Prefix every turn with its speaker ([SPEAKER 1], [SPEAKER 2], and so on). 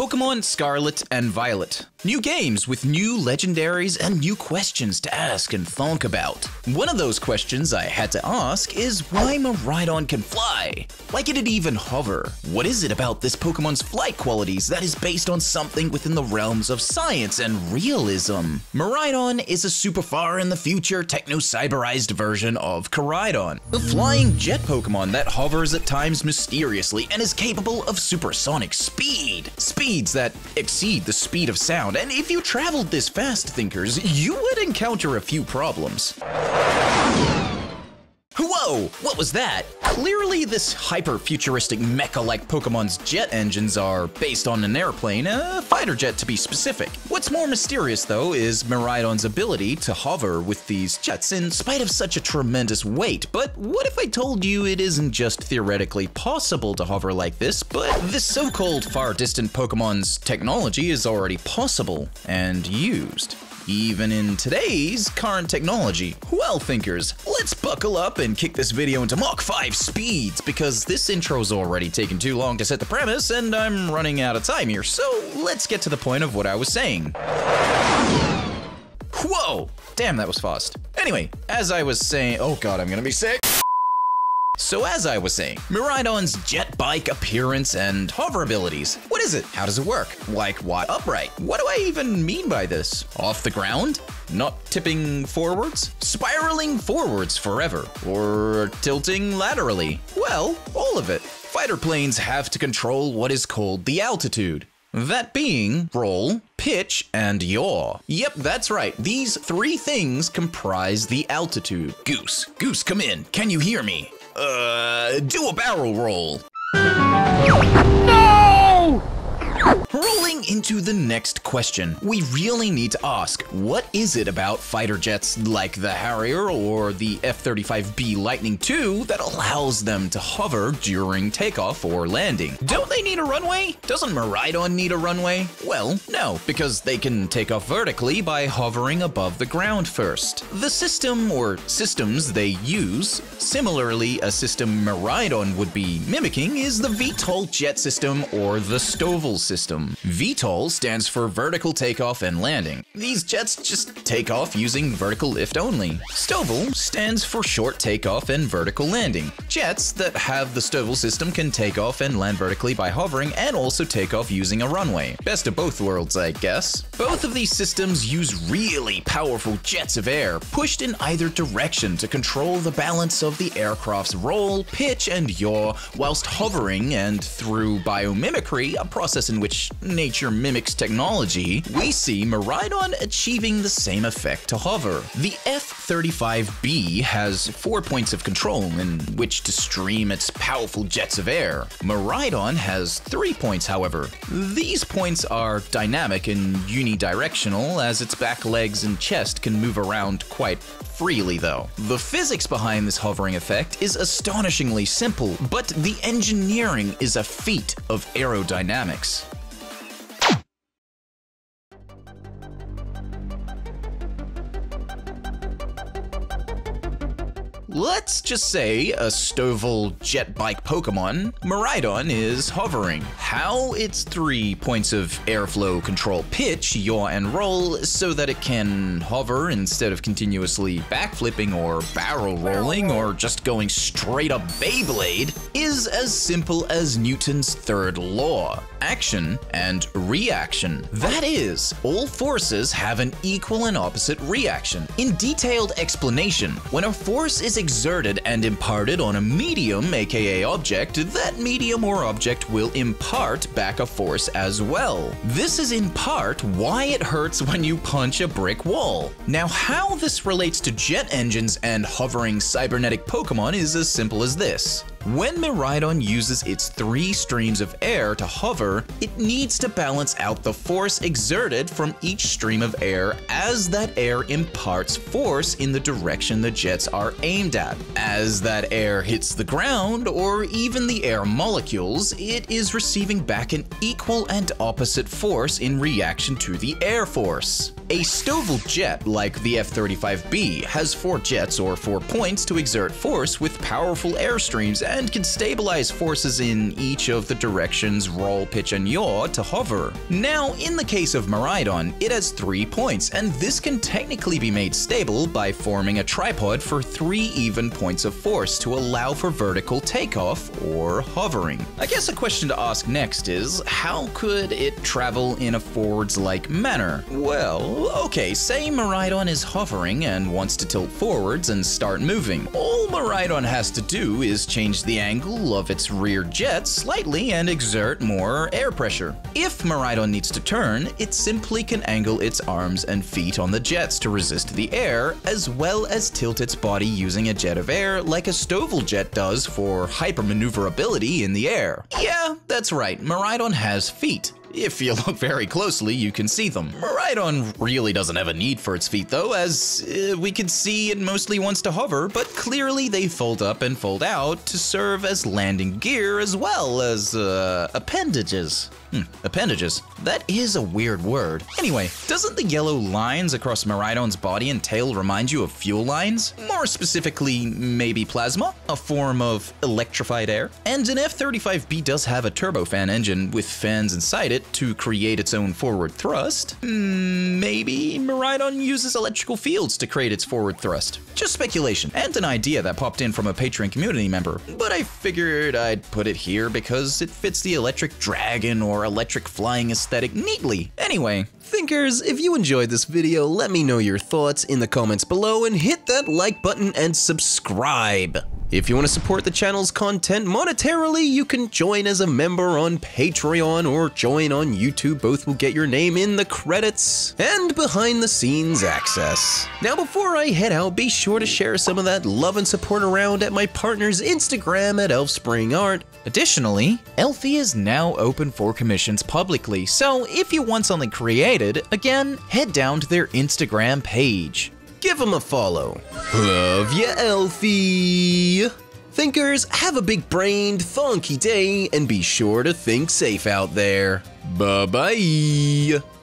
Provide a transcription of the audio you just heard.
[SPEAKER 1] Pokemon Scarlet and Violet. New games with new legendaries and new questions to ask and thunk about. One of those questions I had to ask is why Miraidon can fly? Why can it even hover? What is it about this Pokemon's flight qualities that is based on something within the realms of science and realism? Miraidon is a super far in the future techno-cyberized version of Koraidon, a flying jet Pokemon that hovers at times mysteriously and is capable of supersonic speed. speed. Speeds that exceed the speed of sound, and if you traveled this fast, thinkers, you would encounter a few problems. Whoa! What was that? Clearly, this hyper-futuristic mecha-like Pokemon's jet engines are based on an airplane, a fighter jet to be specific. What's more mysterious, though, is Miraidon's ability to hover with these jets in spite of such a tremendous weight. But what if I told you it isn't just theoretically possible to hover like this, but this so-called far-distant Pokemon's technology is already possible and used? even in today's current technology. Well, thinkers, let's buckle up and kick this video into Mach 5 speeds, because this intro's already taken too long to set the premise, and I'm running out of time here, so let's get to the point of what I was saying. Whoa! Damn, that was fast. Anyway, as I was saying- oh god, I'm gonna be sick. So as I was saying, Miraidon's jet bike appearance and hover abilities. What is it? How does it work? Like what? Upright. What do I even mean by this? Off the ground? Not tipping forwards? Spiraling forwards forever? Or tilting laterally? Well, all of it. Fighter planes have to control what is called the altitude. That being roll, pitch, and yaw. Yep, that's right. These three things comprise the altitude. Goose, Goose, come in. Can you hear me? Uh, do a barrel roll. Rolling into the next question, we really need to ask, what is it about fighter jets like the Harrier or the F-35B Lightning II that allows them to hover during takeoff or landing? Don't they need a runway? Doesn't Miraidon need a runway? Well, no, because they can take off vertically by hovering above the ground first. The system or systems they use, similarly a system Miraidon would be mimicking, is the VTOL jet system or the STOVL system. VTOL stands for vertical takeoff and landing. These jets just take off using vertical lift only. STOVL stands for short takeoff and vertical landing. Jets that have the STOVL system can take off and land vertically by hovering and also take off using a runway. Best of both worlds, I guess. Both of these systems use really powerful jets of air pushed in either direction to control the balance of the aircraft's roll, pitch, and yaw whilst hovering and through biomimicry, a process in which nature mimics technology, we see Miraidon achieving the same effect to hover. The F-35B has four points of control in which to stream its powerful jets of air. Miraidon has three points, however. These points are dynamic and unidirectional, as its back legs and chest can move around quite freely though. The physics behind this hovering effect is astonishingly simple, but the engineering is a feat of aerodynamics. Let's just say a STOVL jet bike Pokemon, Miraidon is hovering. How its three points of airflow control pitch, yaw, and roll so that it can hover instead of continuously backflipping or barrel rolling or just going straight up Beyblade is as simple as Newton's third law action and reaction. That is, all forces have an equal and opposite reaction. In detailed explanation, when a force is exerted and imparted on a medium, aka object, that medium or object will impart back a force as well. This is in part why it hurts when you punch a brick wall. Now, how this relates to jet engines and hovering cybernetic Pokemon is as simple as this. When Miraidon uses its three streams of air to hover, it needs to balance out the force exerted from each stream of air as that air imparts force in the direction the jets are aimed at. As that air hits the ground, or even the air molecules, it is receiving back an equal and opposite force in reaction to the air force. A STOVL jet, like the F-35B, has four jets or four points to exert force with powerful airstreams and can stabilize forces in each of the directions roll, pitch, and yaw to hover. Now, in the case of Miraidon, it has three points, and this can technically be made stable by forming a tripod for three even points of force to allow for vertical takeoff or hovering. I guess a question to ask next is, how could it travel in a forwards-like manner? Well, okay, say Miraidon is hovering and wants to tilt forwards and start moving. All Miraidon has to do is change the angle of its rear jet slightly and exert more air pressure. If Miraidon needs to turn, it simply can angle its arms and feet on the jets to resist the air, as well as tilt its body using a jet of air like a STOVL jet does for hypermaneuverability in the air. Yeah, that's right, Miraidon has feet. If you look very closely, you can see them. Miraidon really doesn't have a need for its feet though, as uh, we can see it mostly wants to hover, but clearly they fold up and fold out to serve as landing gear as well as uh, appendages. Hmm, appendages. That is a weird word. Anyway, doesn't the yellow lines across Miraidon's body and tail remind you of fuel lines? More specifically, maybe plasma, a form of electrified air? And an F-35B does have a turbofan engine with fans inside it to create its own forward thrust. Hmm, maybe Miraidon uses electrical fields to create its forward thrust. Just speculation, and an idea that popped in from a Patreon community member, but I figured I'd put it here because it fits the electric dragon or electric flying aesthetic neatly. Anyway,
[SPEAKER 2] Thinkers, if you enjoyed this video, let me know your thoughts in the comments below and hit that like button and subscribe. If you want to support the channel's content monetarily, you can join as a member on Patreon or join on YouTube. Both will get your name in the credits and behind the scenes access. Now, before I head out, be sure to share some of that love and support around at my partner's Instagram at Elfspring Art.
[SPEAKER 1] Additionally, Elfie is now open for commissions publicly, so if you want something created, again, head down to their Instagram page.
[SPEAKER 2] Give them a follow. Love ya, Elfie! Thinkers, have a big brained, funky day and be sure to think safe out there. Bye bye!